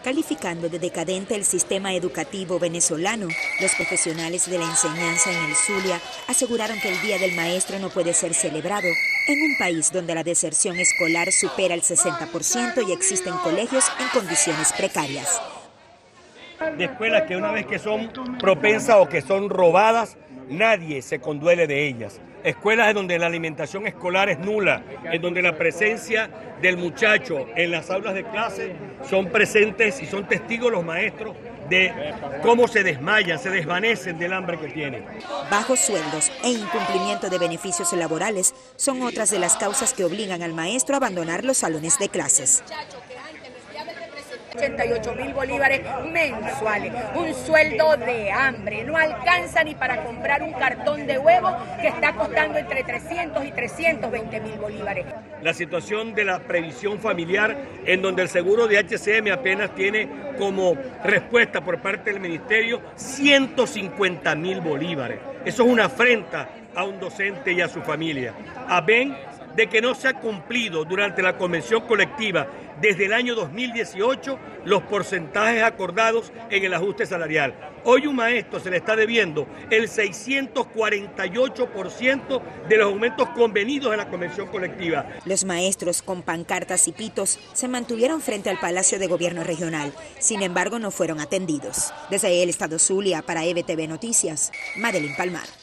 calificando de decadente el sistema educativo venezolano. Los profesionales de la enseñanza en el Zulia aseguraron que el Día del Maestro no puede ser celebrado en un país donde la deserción escolar supera el 60% y existen colegios en condiciones precarias. De escuelas que una vez que son propensas o que son robadas, nadie se conduele de ellas. Escuelas en donde la alimentación escolar es nula, en donde la presencia del muchacho en las aulas de clase son presentes y son testigos los maestros de cómo se desmayan, se desvanecen del hambre que tienen. Bajos sueldos e incumplimiento de beneficios laborales son otras de las causas que obligan al maestro a abandonar los salones de clases. 88 mil bolívares mensuales, un sueldo de hambre, no alcanza ni para comprar un cartón de huevo que está costando entre 300 y 320 mil bolívares. La situación de la previsión familiar en donde el seguro de HCM apenas tiene como respuesta por parte del ministerio 150 mil bolívares. Eso es una afrenta a un docente y a su familia. Amén de que no se ha cumplido durante la convención colectiva desde el año 2018 los porcentajes acordados en el ajuste salarial. Hoy un maestro se le está debiendo el 648% de los aumentos convenidos en la convención colectiva. Los maestros con pancartas y pitos se mantuvieron frente al Palacio de Gobierno Regional. Sin embargo, no fueron atendidos. Desde el Estado Zulia para EBTV Noticias, Madeline Palmar.